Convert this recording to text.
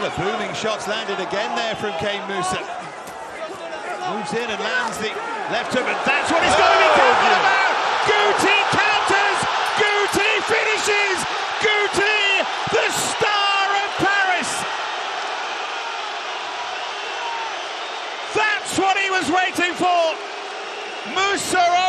couple of booming shots landed again there from Kane Mousah. Moves in and lands the left hook, and that's what he's oh, going to be about! Gouti counters! Gouti finishes! Gouti, the star of Paris! That's what he was waiting for! Mousah